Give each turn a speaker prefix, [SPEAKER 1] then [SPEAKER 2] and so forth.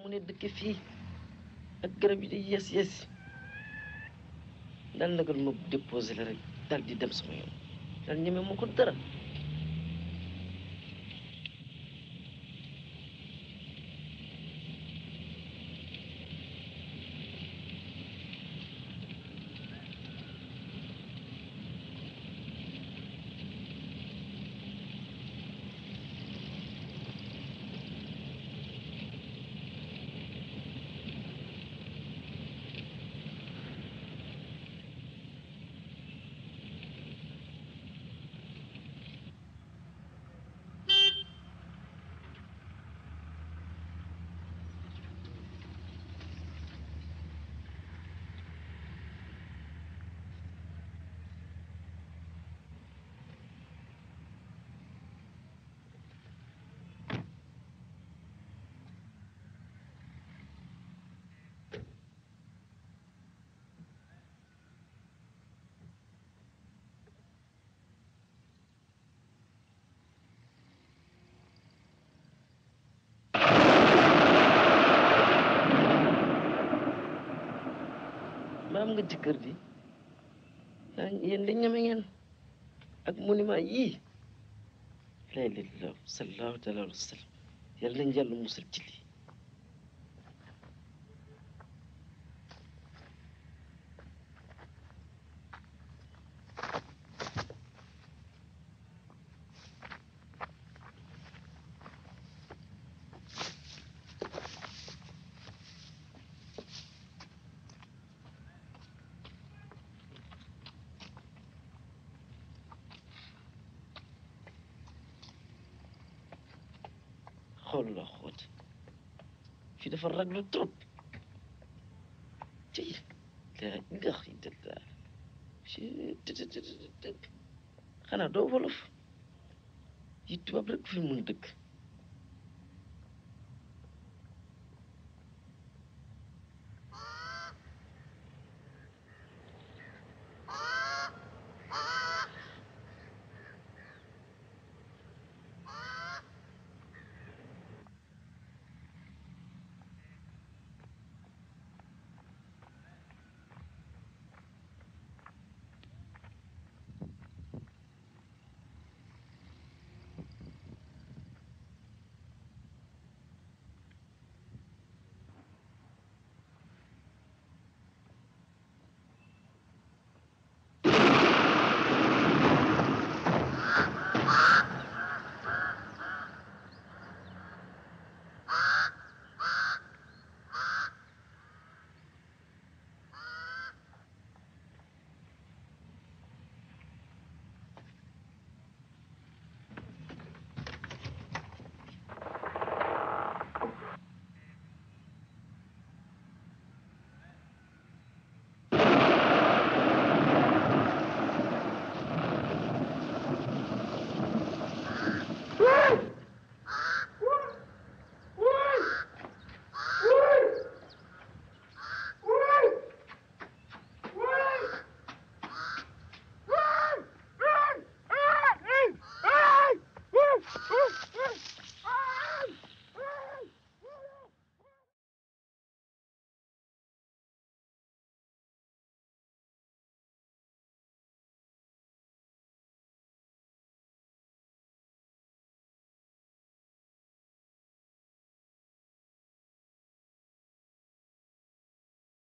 [SPEAKER 1] mu ne dëkk fii ak garab yi di yes yes daal nagal ma déposé la rek dal di dem sama yoon. Daal ñeme ma ko dara. Ma am nga jëkkër ji ah yéen di ñeme ngeen ak monument yii lay lillah sallallahu taala wa sallam yàlla nañ yàlla musal ci lii قول له خوت في تفرق له الدرب تي لا نقخي دلا شي خنا دوفلوف يتوبرك في المنطق.